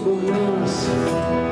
zbog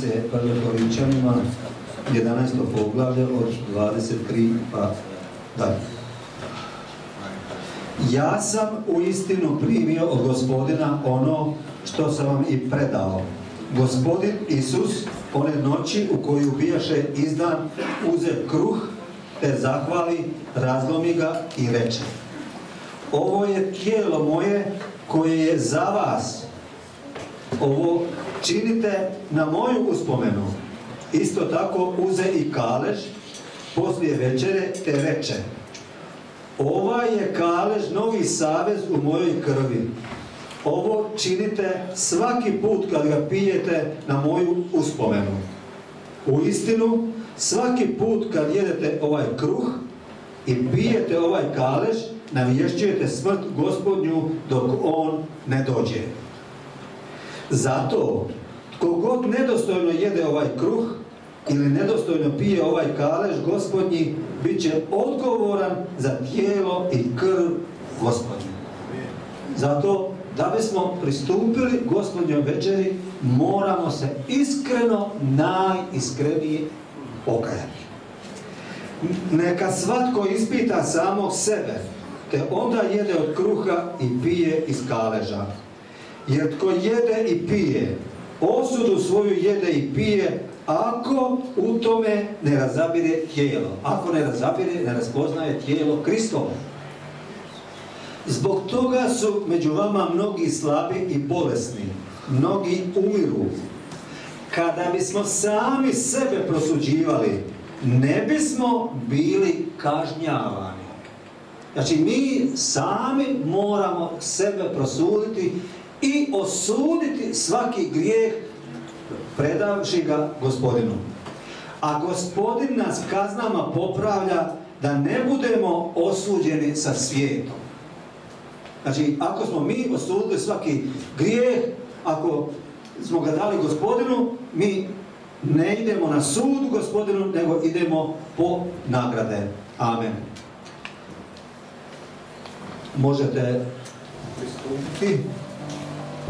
poslanice Korinčanima 11. poglavlje od 23 pa dalje. Ja sam u istinu primio od gospodina ono što sam vam i predao. Gospodin Isus, one noći u koju bijaše izdan, uze kruh, te zahvali, razlomi ga i reče. Ovo je tijelo moje koje je za vas. Ovo činite na moju uspomenu. Isto tako uze i kalež poslije večere te reče. Ovaj je kalež novi savez u mojoj krvi. Ovo činite svaki put kad ga pijete na moju uspomenu. U istinu, svaki put kad jedete ovaj kruh i pijete ovaj kalež, navješćujete smrt gospodnju dok on ne dođe. Zato, tko god nedostojno jede ovaj kruh ili nedostojno pije ovaj kalež gospodnji, bit će odgovoran za tijelo i krv gospodnju. Zato, da bismo pristupili gospodnjoj večeri, moramo se iskreno, najiskrenije pokajati. Neka svatko ispita samog sebe te onda jede od kruha i pije iz kaleža. Jer tko jede i pije, osudu svoju jede i pije, ako u tome ne razabire tijelo. Ako ne razabire, ne raspoznaje tijelo Kristovo. Zbog toga su među vama mnogi slabi i bolesni, mnogi umiru. Kada bismo sami sebe prosuđivali, ne bismo bili kažnjavani. Znači mi sami moramo sebe prosuditi i osuditi svaki grijeh predavši ga gospodinu. A gospodin nas kaznama popravlja da ne budemo osuđeni sa svijetom. Znači, ako smo mi osudili svaki grijeh, ako smo ga dali gospodinu, mi ne idemo na sud gospodinu, nego idemo po nagrade. Amen. Možete pristupiti.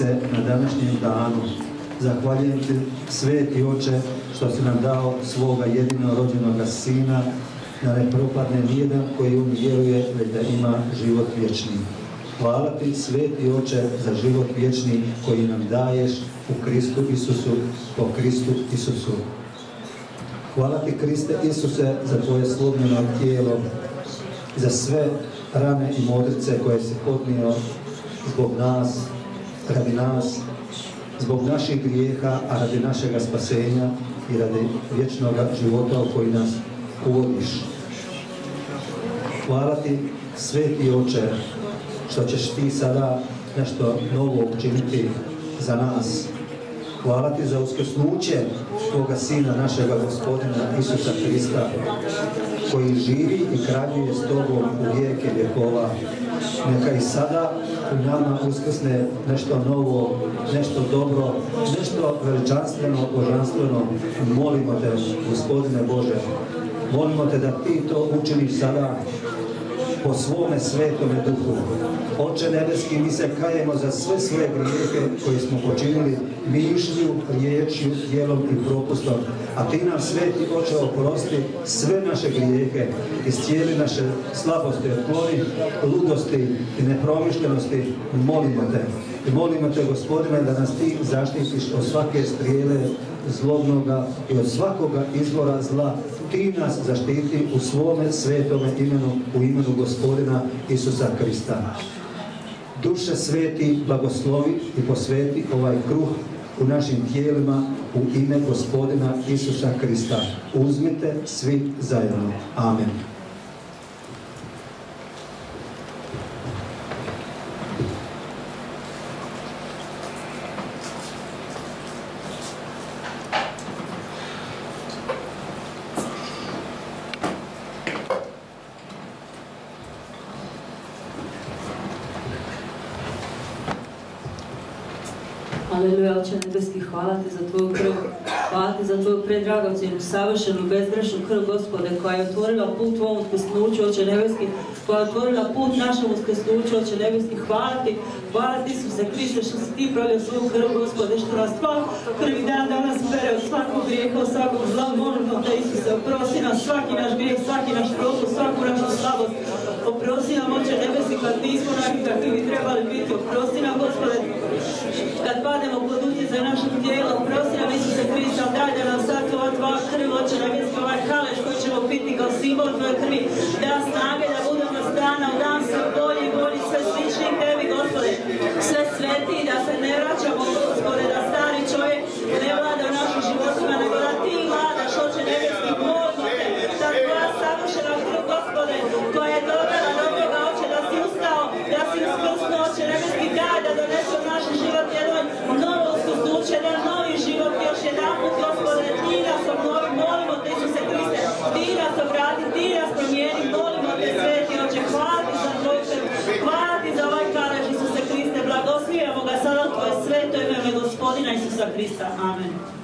se na današnjem danu. Zahvaljujem Ti, sveti Oče, što si nam dao svoga jedino rođenoga Sina, da ne propadne nijedan koji njega vjeruje, već da ima život vječni. Hvala Ti, sveti Oče, za život vječni koji nam daješ u Kristu Isusu, po Kristu Isusu. Hvala Ti, Kriste Isuse, za Tvoje slobljeno tijelo, za sve rane i modrice koje si podnio zbog nas, radi nas, zbog naših grijeha, a radi našega spasenja i radi vječnog života u koji nas uvodiš. Hvala ti, sveti oče, što ćeš ti sada nešto novo učiniti za nas. Hvala ti za uskrsnuće Tvoga Sina, našega gospodina Isusa Krista, koji živi i kraljuje s Tobom u vijeke vjekova. Neka i sada u nama uskrsne nešto novo, nešto dobro, nešto veličanstveno, božanstveno. Molimo Te, gospodine Bože, molimo Te da Ti to učiniš sada po svome svetome duhu. Oče nebeski, mi se kajemo za sve svoje grijehe koje smo počinili mišlju, riječju, dijelom i propustom. A ti nam sveti oče oprosti sve naše grijehe, iscijeli naše slabosti, otkloni ludosti i nepromišljenosti, molimo te. I molimo te, gospodine, da nas ti zaštitiš od svake strijele zlobnoga i od svakoga izvora zla. Ti nas zaštiti u svome svetome imenu, u imenu gospodina Isusa Krista. Duše sveti, blagoslovi i posveti ovaj kruh u našim tijelima u ime gospodina Isusa Krista. Uzmite svi zajedno. Amen. Aleluja, Oče nebeski, hvala ti za tvoju krv. Hvala tvoju predragocjenu, savršenu, bezgrešnu krv, gospode, koja je otvorila put ovom uskrsnuću, Oče nebeski, koja je otvorila put našem uskrsnuću, Oče nebeski. Hvala ti, hvala ti Isuse Hriste, što si ti prolio svoju krv, gospode, što nas tva krvi dan danas bere od svakog grijeha, od svakog zla, molimo te Isuse, oprosti nas svaki naš grijeh, svaki naš propust, svaku našu slabost. Oprosti nam, Oče nebeski, kad nismo onakvi bi trebali biti, oprosti nam, gospode, kad padnemo pod utjecaj našeg tijela, oprosti nam Isuse Hrista, daj da nam sad ova tvoja krv, oče nebeski, ovaj kaleš koji ćemo piti kao simbol tvoje krvi, da snage da strana u dan sve bolji i bolji, sve slični. Tebi, gospode, sve sveti, da se ne vraćamo, gospode, da stari čovjek ne vlada u našim životima, nego da ti vladaš, oče nebeski, molimo te, da tvoja savršena krv, gospode, koja je dovela do toga, oče, da si ustao, da si uskrsno, oče nebeski, daj da donese u naš život jedan novo uskrsnuće, jedan novi život, još jedan put, gospode, ti nas obnovi, molimo te, Isuse Hriste, ti nas obrati, ti nas promijeni, molimo te, sveti oče, hvala ti za tvoj krv, hvala ti za ovaj kalež, Isuse Hriste, blagoslijemo ga sada u tvoje sveto ime gospodina Isusa Hrista, amen.